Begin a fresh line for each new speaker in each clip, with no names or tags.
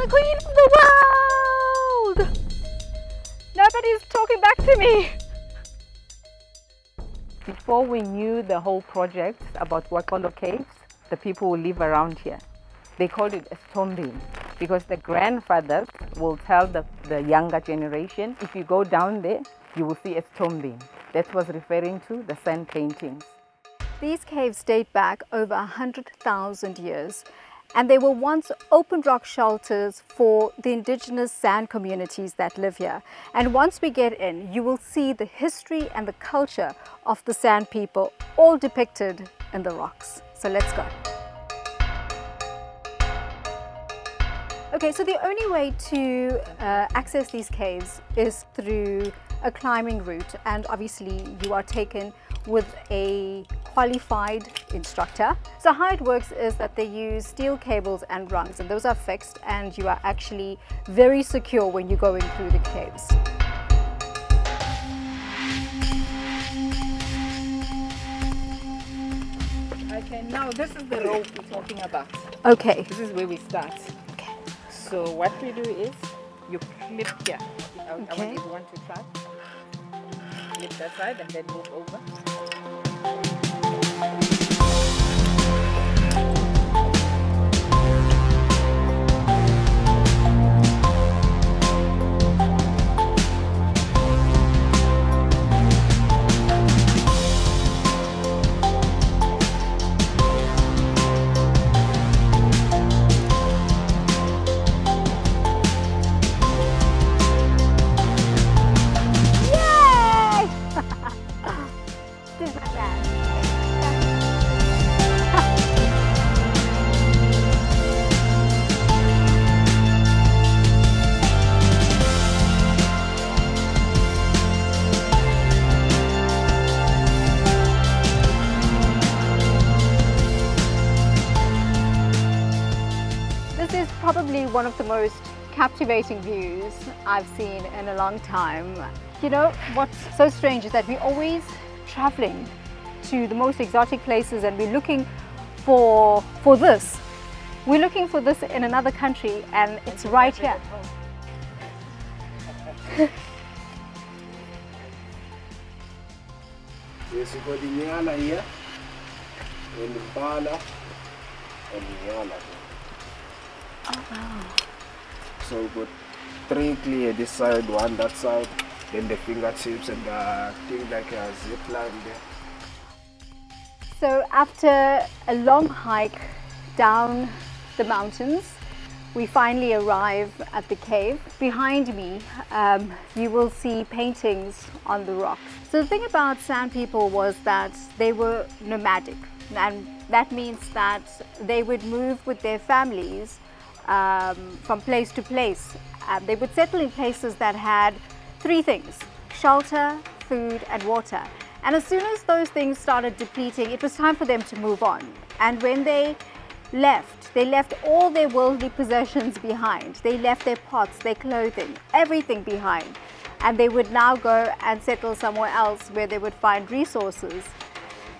the queen of the world! Nobody's talking back to me. Before we knew the whole project about Kwaxolo Caves, the people who live around here, they called it Estombin because the grandfathers will tell the, the younger generation, if you go down there, you will see Estombin. That was referring to the San paintings.
These caves date back over 100,000 years and they were once open rock shelters for the indigenous San communities that live here. And once we get in, you will see the history and the culture of the San people all depicted in the rocks. So let's go. Okay, so the only way to uh, access these caves is through a climbing route and obviously you are taken with a qualified instructor. So how it works is that they use steel cables and rungs and those are fixed and you are actually very secure when you're going through the caves.
Okay, now this is the rope we're talking about.
Okay.
This is where we start. So what we do is you clip here. I,
Okay.
I want everyone to try. Clip that side and then move over.
This is probably one of the most captivating views I've seen in a long time. You know, what's so strange is that we're always traveling to the most exotic places and we're looking for, for this. We're looking for this in another country and it's right here.
Yes, got the here, and the Bala, and the. Oh, wow. So got three clear this side, one that side, then the fingertips and the thing like a zip line there.
So after a long hike down the mountains, we finally arrive at the cave. Behind me, um, you will see paintings on the rocks. So the thing about San people was that they were nomadic, and that means that they would move with their families um, from place to place. Uh, they would settle in places that had three things, shelter, food and water. And as soon as those things started depleting, it was time for them to move on. And when they left, they left all their worldly possessions behind. They left their pots, their clothing, everything behind. And they would now go and settle somewhere else where they would find resources.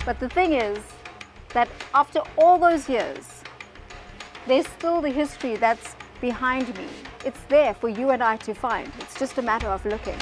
But the thing is that after all those years, there's still the history that's behind me. It's there for you and I to find. It's just a matter of looking.